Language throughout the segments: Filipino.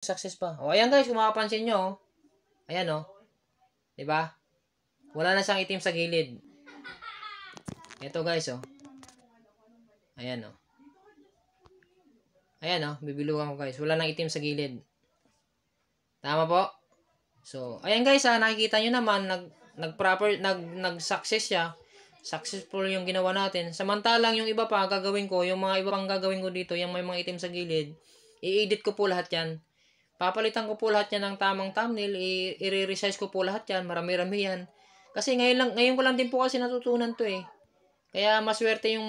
Success pa. O, ayan guys, kung makapansin nyo, ayan o. Oh. Diba? Wala na siyang itim sa gilid. Ito guys, oh. Ayan, oh. Ayan, oh. Bibilugan ko guys. Wala nang itim sa gilid. Tama po? So, ayan guys, ah, nakikita nyo naman, nag, nag proper, nag, nag-success siya. Successful yung ginawa natin. Samantalang yung iba pa, gagawin ko, yung mga iba pang gagawin ko dito, yung may mga itim sa gilid, i-edit ko po lahat yan. Papalitan ko po lahat yan ng tamang thumbnail, i-resize ko po lahat yan, marami-rami yan. Kasi ngayon, lang, ngayon ko lang din po kasi natutunan to eh. Kaya maswerte yung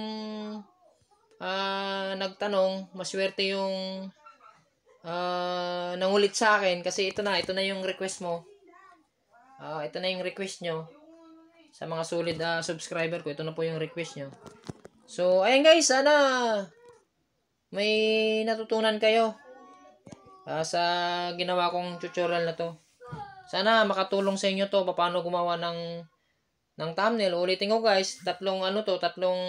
uh, nagtanong, maswerte yung uh, nangulit sa akin kasi ito na, ito na yung request mo. Uh, ito na yung request nyo. Sa mga solid uh, subscriber ko, ito na po yung request nyo. So, ayun guys, sana may natutunan kayo uh, sa ginawa kong tutorial na to. Sana makatulong sa inyo to paano gumawa ng ng thumbnail. Ulitin ko guys, tatlong ano to, tatlong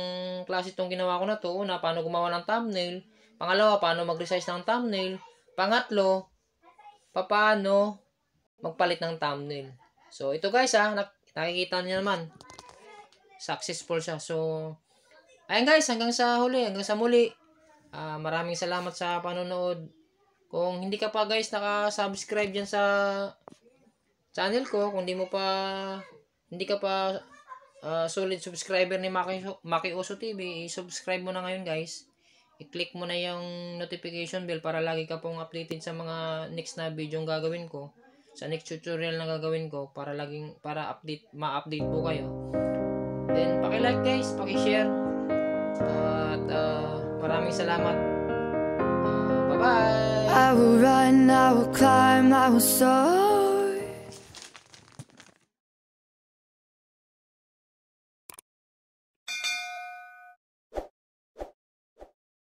klase itong ginawa ko na to. Una, paano gumawa ng thumbnail. Pangalawa, paano mag-resize ng thumbnail. Pangatlo, paano magpalit ng thumbnail. So, ito guys ha, nakikita niyo naman. Successful siya. So, ayan guys, hanggang sa huli, hanggang sa muli. Uh, maraming salamat sa panonood. Kung hindi ka pa guys naka-subscribe dyan sa channel ko, kung hindi mo pa hindi ka pa uh, solid subscriber ni Maki, Maki Oso TV, i-subscribe mo na ngayon guys. I-click mo na yung notification bell para lagi ka pong updated sa mga next na video yung gagawin ko. Sa next tutorial na gagawin ko para laging para update ma-update po kayo. Then paki-like guys, paki-share. Uh, at uh, maraming salamat. Bye. I will run, I will climb, I will soar.